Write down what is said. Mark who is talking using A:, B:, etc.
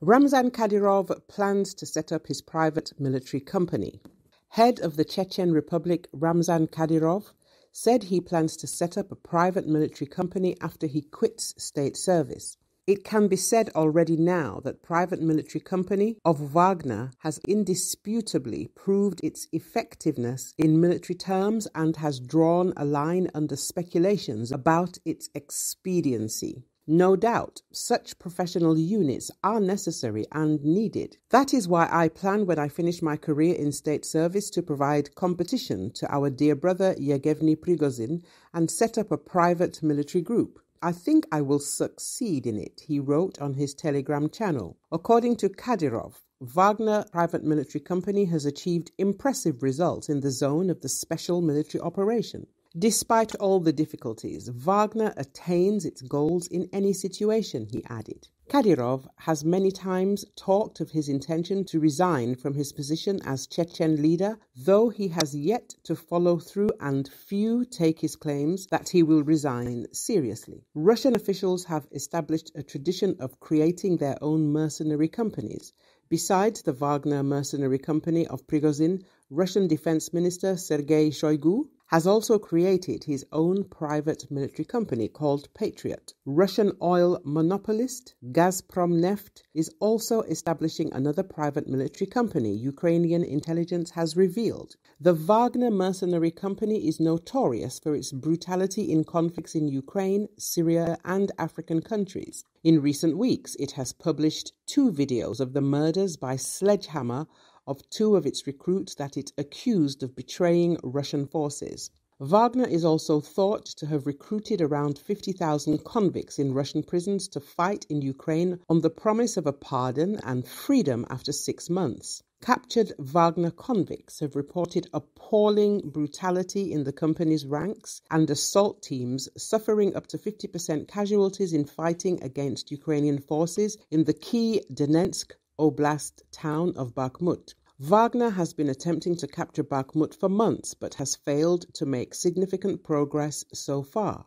A: Ramzan Kadyrov plans to set up his private military company. Head of the Chechen Republic Ramzan Kadyrov said he plans to set up a private military company after he quits state service. It can be said already now that private military company of Wagner has indisputably proved its effectiveness in military terms and has drawn a line under speculations about its expediency. No doubt, such professional units are necessary and needed. That is why I plan when I finish my career in state service to provide competition to our dear brother Yevgeny Prigozhin and set up a private military group. I think I will succeed in it, he wrote on his Telegram channel. According to Kadyrov, Wagner Private Military Company has achieved impressive results in the zone of the special military operation. Despite all the difficulties, Wagner attains its goals in any situation, he added. Kadyrov has many times talked of his intention to resign from his position as Chechen leader, though he has yet to follow through and few take his claims that he will resign seriously. Russian officials have established a tradition of creating their own mercenary companies. Besides the Wagner mercenary company of Prigozhin, Russian Defense Minister Sergei Shoigu has also created his own private military company called Patriot. Russian oil monopolist Gazprom Neft is also establishing another private military company, Ukrainian intelligence has revealed. The Wagner mercenary company is notorious for its brutality in conflicts in Ukraine, Syria, and African countries. In recent weeks, it has published two videos of the murders by sledgehammer of two of its recruits that it accused of betraying Russian forces. Wagner is also thought to have recruited around 50,000 convicts in Russian prisons to fight in Ukraine on the promise of a pardon and freedom after six months. Captured Wagner convicts have reported appalling brutality in the company's ranks and assault teams suffering up to 50% casualties in fighting against Ukrainian forces in the key Donetsk Oblast town of Bakhmut. Wagner has been attempting to capture Bakhmut for months but has failed to make significant progress so far.